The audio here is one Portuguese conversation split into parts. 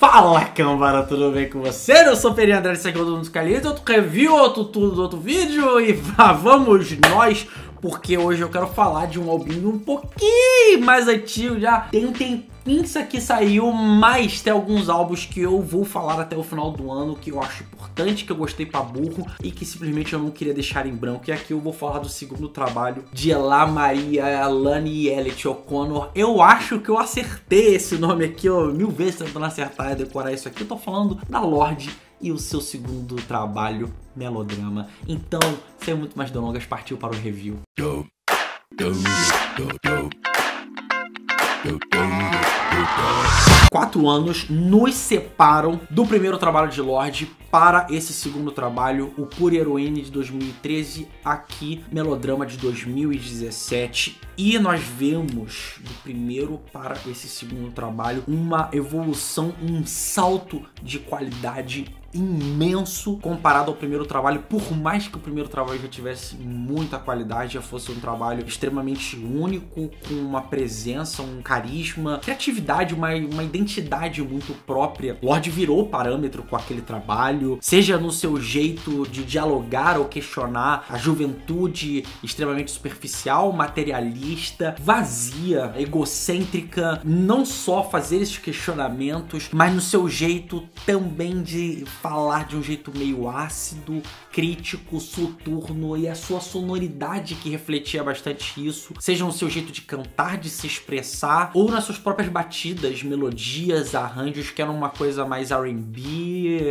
Fala, cambara, tudo bem com você? Eu sou o Peri André, esse é o Dono dos outro review, outro tudo, outro vídeo e vamos nós porque hoje eu quero falar de um albinho um pouquinho mais antigo, já tem um tempinho aqui saiu, mas tem alguns álbuns que eu vou falar até o final do ano que eu acho importante, que eu gostei pra burro e que simplesmente eu não queria deixar em branco. E aqui eu vou falar do segundo trabalho de Ela Maria Alane e Elliot O'Connor. Eu acho que eu acertei esse nome aqui, ó, mil vezes tentando acertar e decorar isso aqui. Eu tô falando da Lorde e o seu segundo trabalho, Melodrama. Então, sem muito mais delongas, partiu para o review. Quatro anos nos separam do primeiro trabalho de Lorde para esse segundo trabalho, o Pura Heroine de 2013, aqui Melodrama de 2017. E nós vemos do primeiro para esse segundo trabalho uma evolução, um salto de qualidade imenso comparado ao primeiro trabalho, por mais que o primeiro trabalho já tivesse muita qualidade, já fosse um trabalho extremamente único, com uma presença, um carisma, criatividade, uma, uma identidade muito própria. Lorde virou parâmetro com aquele trabalho, seja no seu jeito de dialogar ou questionar a juventude extremamente superficial, materialista, vazia, egocêntrica, não só fazer esses questionamentos, mas no seu jeito também de falar de um jeito meio ácido, crítico, soturno e a sua sonoridade que refletia bastante isso, seja no seu jeito de cantar, de se expressar, ou nas suas próprias batidas, melodias, arranjos que eram uma coisa mais R&B,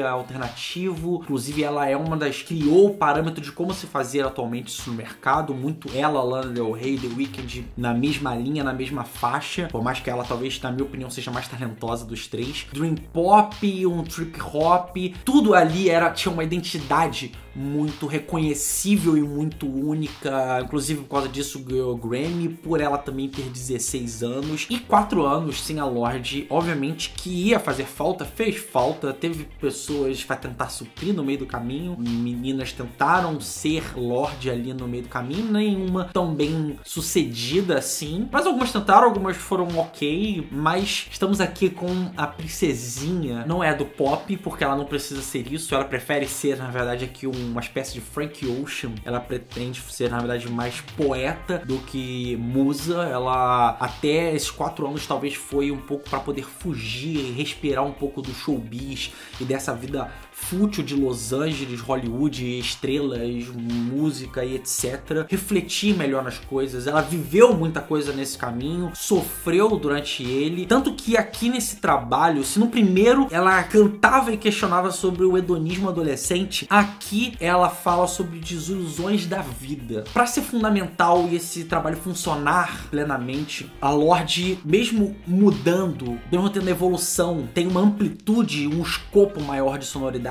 Inclusive ela é uma das criou o parâmetro de como se fazer atualmente isso no mercado, muito ela, Lana Del Rey, The Weeknd na mesma linha, na mesma faixa, por mais que ela talvez na minha opinião seja mais talentosa dos três. Dream pop, um trip hop, tudo ali era tinha uma identidade muito reconhecível e muito única, inclusive por causa disso ganhou Grammy, por ela também ter 16 anos. E 4 anos sem a Lorde, obviamente que ia fazer falta, fez falta, teve pessoas para tentar suprir no meio do caminho, meninas tentaram ser Lorde ali no meio do caminho, nenhuma tão bem sucedida assim, mas algumas tentaram, algumas foram ok, mas estamos aqui com a princesinha, não é do pop, porque ela não precisa ser isso, ela prefere ser, na verdade, aqui um uma espécie de Frank Ocean. Ela pretende ser, na verdade, mais poeta do que musa. Ela, até esses quatro anos, talvez foi um pouco para poder fugir e respirar um pouco do showbiz e dessa vida fútil de Los Angeles, Hollywood, estrelas, música e etc. Refletir melhor nas coisas. Ela viveu muita coisa nesse caminho, sofreu durante ele. Tanto que aqui nesse trabalho, se no primeiro ela cantava e questionava sobre o hedonismo adolescente, aqui ela fala sobre desilusões da vida. Para ser fundamental e esse trabalho funcionar plenamente, a Lorde, mesmo mudando, mesmo tendo evolução, tem uma amplitude, um escopo maior de sonoridade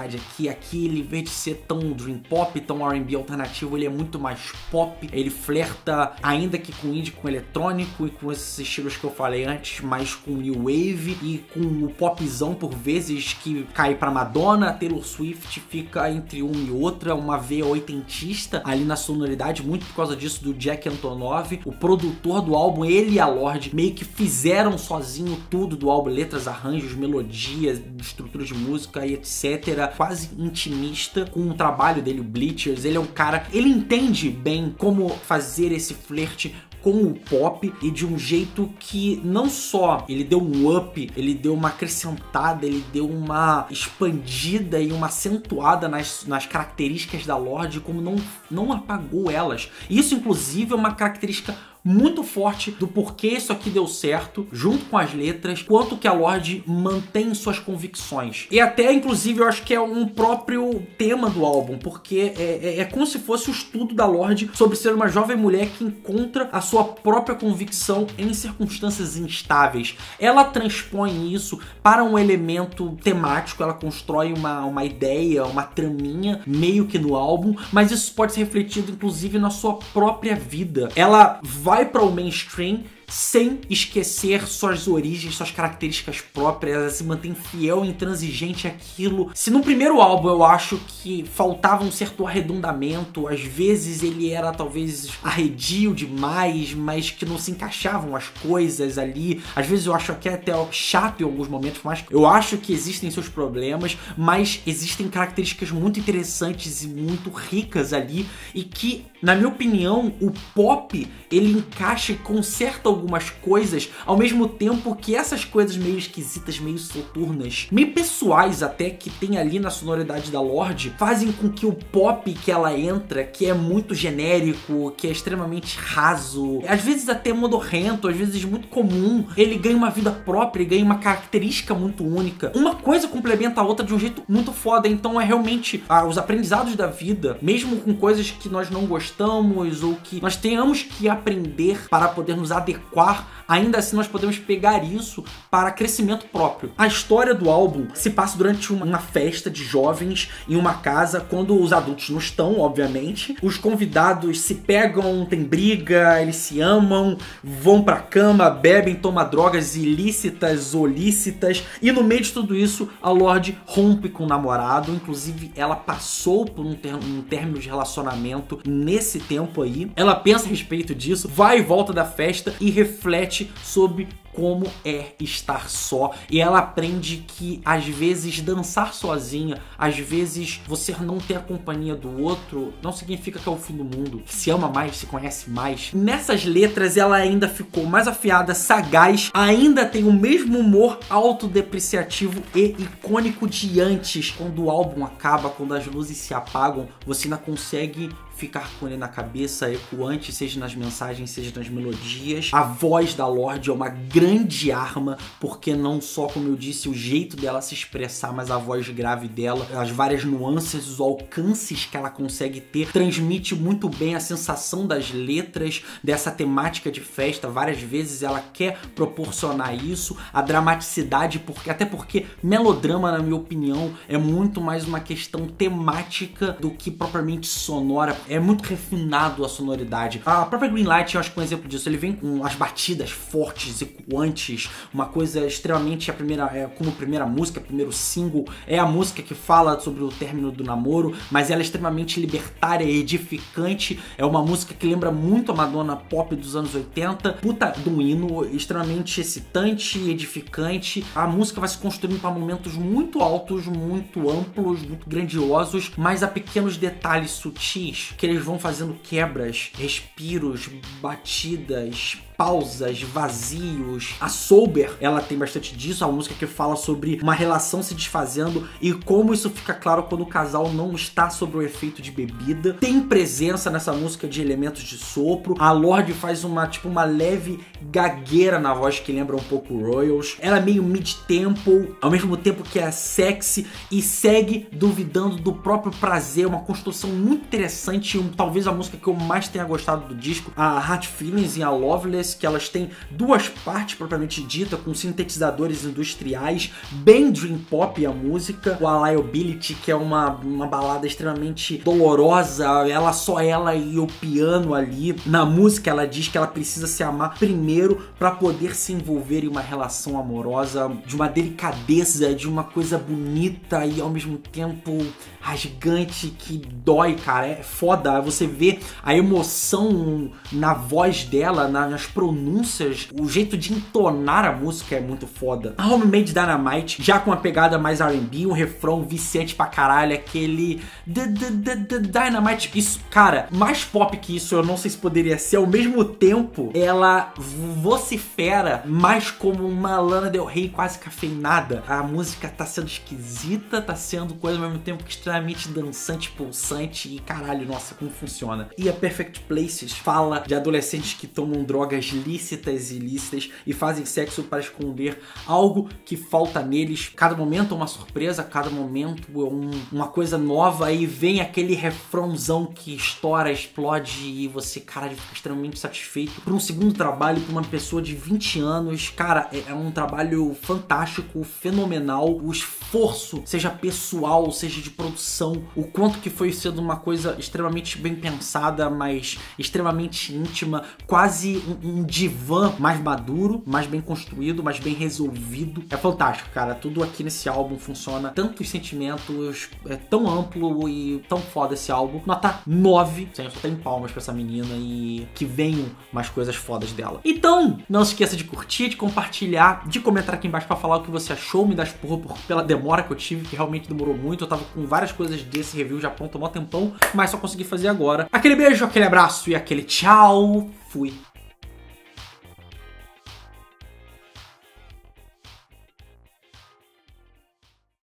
aqui. Ele, em vez de ser tão dream pop, tão R&B alternativo, ele é muito mais pop. Ele flerta, ainda que com indie, com eletrônico e com esses estilos que eu falei antes, mais com new wave e com o popzão por vezes que cai para Madonna. Taylor Swift fica entre um e outra, uma veia oitentista ali na sonoridade, muito por causa disso do Jack Antonoff, o produtor do álbum, ele e a Lorde meio que fizeram sozinho tudo do álbum, letras, arranjos, melodias, estrutura de música e etc quase intimista com o trabalho dele, o Bleachers. Ele é um cara, ele entende bem como fazer esse flerte com o pop e de um jeito que não só ele deu um up, ele deu uma acrescentada, ele deu uma expandida e uma acentuada nas, nas características da Lorde, como não, não apagou elas. Isso, inclusive, é uma característica muito forte do porquê isso aqui deu certo, junto com as letras, quanto que a Lorde mantém suas convicções. E até, inclusive, eu acho que é um próprio tema do álbum, porque é, é, é como se fosse o estudo da Lorde sobre ser uma jovem mulher que encontra a sua própria convicção em circunstâncias instáveis. Ela transpõe isso para um elemento temático, ela constrói uma, uma ideia, uma traminha meio que no álbum, mas isso pode ser refletido inclusive na sua própria vida. Ela vai para o mainstream sem esquecer suas origens, suas características próprias, ela se mantém fiel e intransigente àquilo. Se no primeiro álbum eu acho que faltava um certo arredondamento, às vezes ele era talvez arredio demais, mas que não se encaixavam as coisas ali. Às vezes eu acho que é até chato em alguns momentos, mas eu acho que existem seus problemas, mas existem características muito interessantes e muito ricas ali e que, na minha opinião, o pop ele encaixa e conserta algumas coisas, ao mesmo tempo que essas coisas meio esquisitas, meio soturnas, meio pessoais até que tem ali na sonoridade da Lorde, fazem com que o pop que ela entra, que é muito genérico, que é extremamente raso, às vezes até modorrento, às vezes muito comum, ele ganha uma vida própria, ele ganha uma característica muito única. Uma coisa complementa a outra de um jeito muito foda, então é realmente ah, os aprendizados da vida, mesmo com coisas que nós não gostamos ou que nós tenhamos que aprender para poder nos adequar, quarto ainda assim nós podemos pegar isso para crescimento próprio. A história do álbum se passa durante uma festa de jovens em uma casa quando os adultos não estão, obviamente. Os convidados se pegam, tem briga, eles se amam, vão pra cama, bebem, tomam drogas ilícitas ou lícitas e no meio de tudo isso a Lorde rompe com o namorado, inclusive ela passou por um, ter um término de relacionamento nesse tempo aí. Ela pensa a respeito disso, vai e volta da festa e reflete sobre como é estar só. E ela aprende que às vezes dançar sozinha, às vezes você não ter a companhia do outro, não significa que é o fim do mundo. Se ama mais, se conhece mais. Nessas letras ela ainda ficou mais afiada, sagaz, ainda tem o mesmo humor autodepreciativo e icônico de antes. Quando o álbum acaba, quando as luzes se apagam, você ainda consegue ficar com ele na cabeça, ecoante, seja nas mensagens, seja nas melodias. A voz da Lorde é uma grande arma, porque não só, como eu disse, o jeito dela se expressar, mas a voz grave dela, as várias nuances, os alcances que ela consegue ter, transmite muito bem a sensação das letras, dessa temática de festa. Várias vezes ela quer proporcionar isso, a dramaticidade, porque até porque melodrama, na minha opinião, é muito mais uma questão temática do que propriamente sonora é muito refinado a sonoridade. A própria Greenlight, eu acho que é um exemplo disso. Ele vem com as batidas fortes, ecoantes, uma coisa extremamente a primeira, é, como primeira música, primeiro single, é a música que fala sobre o término do namoro, mas ela é extremamente libertária edificante. É uma música que lembra muito a Madonna pop dos anos 80. Puta do hino, extremamente excitante, edificante. A música vai se construindo para momentos muito altos, muito amplos, muito grandiosos, mas a pequenos detalhes sutis que eles vão fazendo quebras, respiros, batidas, pausas, vazios. A Sober, ela tem bastante disso, é uma música que fala sobre uma relação se desfazendo e como isso fica claro quando o casal não está sob o efeito de bebida. Tem presença nessa música de elementos de sopro. A Lorde faz uma tipo uma leve gagueira na voz que lembra um pouco Royals. Ela é meio mid-tempo, ao mesmo tempo que é sexy e segue duvidando do próprio prazer, uma construção muito interessante, um, talvez a música que eu mais tenha gostado do disco, a Heart Feelings e a Loveless que elas têm duas partes propriamente dita, com sintetizadores industriais, bem dream pop a música, o Liability, que é uma, uma balada extremamente dolorosa, ela só ela e o piano ali. Na música ela diz que ela precisa se amar primeiro para poder se envolver em uma relação amorosa, de uma delicadeza, de uma coisa bonita e ao mesmo tempo rasgante que dói, cara. É foda. Você vê a emoção na voz dela, nas pronúncias, o jeito de entonar a música é muito foda. A Homemade Dynamite, já com uma pegada mais R&B, um refrão viciante pra caralho, aquele Dynamite, isso, cara, mais pop que isso, eu não sei se poderia ser, ao mesmo tempo, ela vocifera mais como uma Lana Del Rey quase cafeinada. A música tá sendo esquisita, tá sendo coisa ao mesmo tempo que extremamente dançante, pulsante e caralho, nossa, como funciona. E a Perfect Places fala de adolescentes que tomam drogas lícitas e ilícitas e fazem sexo para esconder algo que falta neles. Cada momento é uma surpresa, cada momento é um, uma coisa nova. Aí vem aquele refrãozão que estoura, explode e você, cara, fica extremamente satisfeito. Por um segundo trabalho, para uma pessoa de 20 anos, cara, é, é um trabalho fantástico, fenomenal. O esforço, seja pessoal, seja de produção, o quanto que foi sendo uma coisa extremamente bem pensada, mas extremamente íntima, quase um um divã mais maduro, mais bem construído, mais bem resolvido. É fantástico, cara. Tudo aqui nesse álbum funciona. Tantos sentimentos, é tão amplo e tão foda esse álbum. Nota 9. Sim, eu só tenho palmas pra essa menina e que venham mais coisas fodas dela. Então, não se esqueça de curtir, de compartilhar, de comentar aqui embaixo para falar o que você achou. Me dá porra por, pela demora que eu tive, que realmente demorou muito. Eu tava com várias coisas desse review já pronto há um tempão, mas só consegui fazer agora. Aquele beijo, aquele abraço e aquele tchau. Fui.